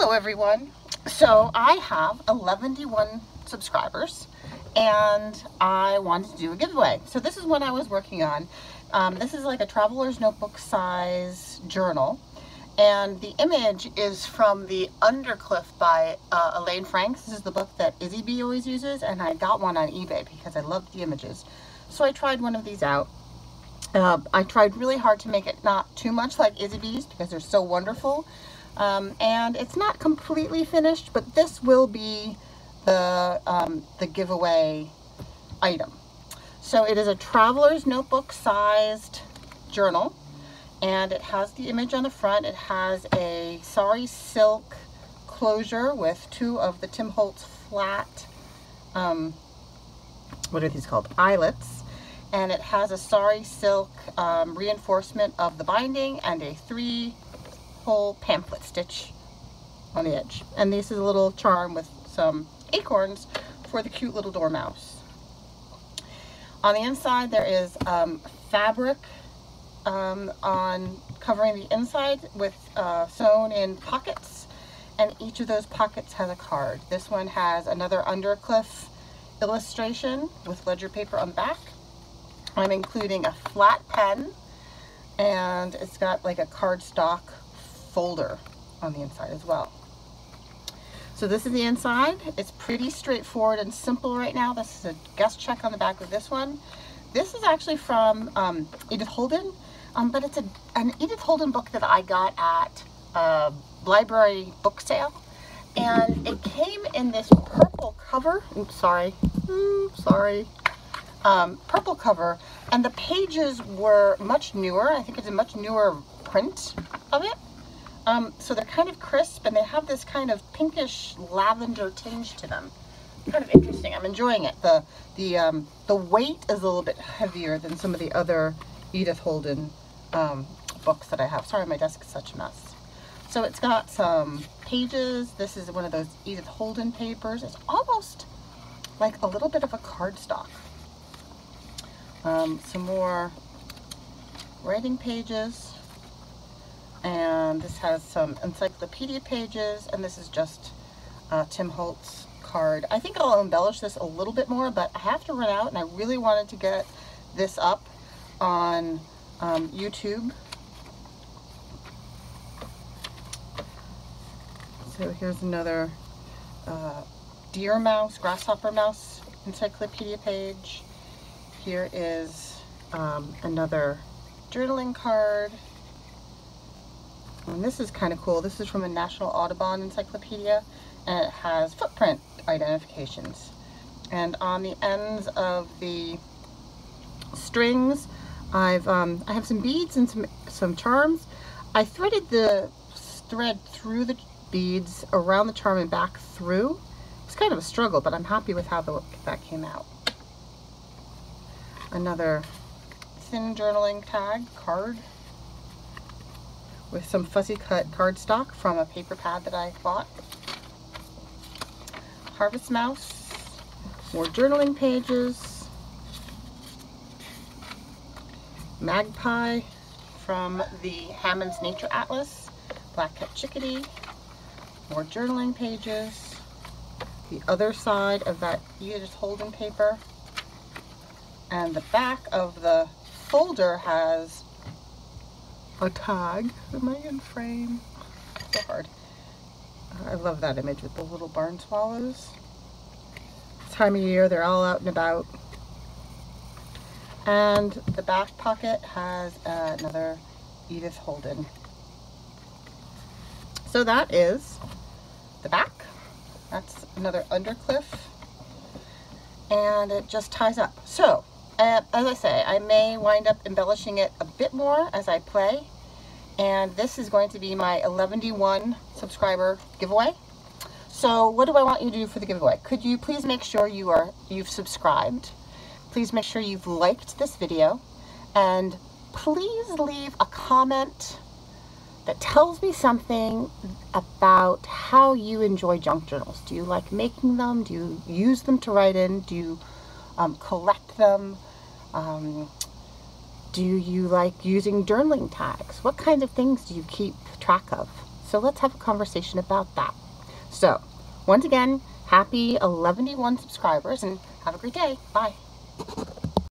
Hello everyone. So I have 111 subscribers and I wanted to do a giveaway. So this is what I was working on. Um, this is like a traveler's notebook size journal and the image is from the Undercliff by uh, Elaine Franks. This is the book that Izzy B always uses and I got one on eBay because I loved the images. So I tried one of these out. Uh, I tried really hard to make it not too much like Izzy B's because they're so wonderful. Um, and it's not completely finished, but this will be the, um, the giveaway item. So it is a traveler's notebook sized journal and it has the image on the front. It has a sari silk closure with two of the Tim Holtz flat, um, what are these called, eyelets. And it has a sari silk um, reinforcement of the binding and a three hole pamphlet stitch on the edge. And this is a little charm with some acorns for the cute little dormouse. On the inside there is um, fabric um, on covering the inside with uh, sewn in pockets and each of those pockets has a card. This one has another Undercliff illustration with ledger paper on the back. I'm including a flat pen and it's got like a cardstock folder on the inside as well. So this is the inside. It's pretty straightforward and simple right now. This is a guest check on the back of this one. This is actually from um, Edith Holden, um, but it's a, an Edith Holden book that I got at a library book sale. And it came in this purple cover. Oops, sorry. Oops, sorry. Um, purple cover. And the pages were much newer. I think it's a much newer print of it. Um, so they're kind of crisp and they have this kind of pinkish lavender tinge to them. Kind of interesting. I'm enjoying it. The the um, the weight is a little bit heavier than some of the other Edith Holden um, books that I have. Sorry, my desk is such a mess. So it's got some pages. This is one of those Edith Holden papers. It's almost like a little bit of a cardstock. Um, some more writing pages and this has some encyclopedia pages and this is just uh, Tim Holtz card. I think I'll embellish this a little bit more but I have to run out and I really wanted to get this up on um, YouTube. So here's another uh, deer mouse, grasshopper mouse encyclopedia page. Here is um, another journaling card. And this is kind of cool. This is from a National Audubon Encyclopedia and it has footprint identifications. And on the ends of the strings, I've um, I have some beads and some some charms. I threaded the thread through the beads around the charm and back through. It's kind of a struggle, but I'm happy with how the, that came out. Another thin journaling tag card with some fussy cut cardstock from a paper pad that I bought. Harvest Mouse, more journaling pages, Magpie from the Hammond's Nature Atlas, Black-capped Chickadee, more journaling pages, the other side of that Edith Holden paper, and the back of the folder has a tag. Am I in frame? So hard. I love that image with the little barn swallows. Time of year, they're all out and about. And the back pocket has uh, another Edith Holden. So that is the back. That's another Undercliff. And it just ties up. So uh, as I say, I may wind up embellishing it a bit more as I play. And this is going to be my 11 subscriber giveaway. So what do I want you to do for the giveaway? Could you please make sure you are, you've subscribed. Please make sure you've liked this video. And please leave a comment that tells me something about how you enjoy junk journals. Do you like making them? Do you use them to write in? Do you um, collect them? Um, do you like using journaling tags? What kind of things do you keep track of? So let's have a conversation about that. So, once again, happy 11 subscribers and have a great day. Bye.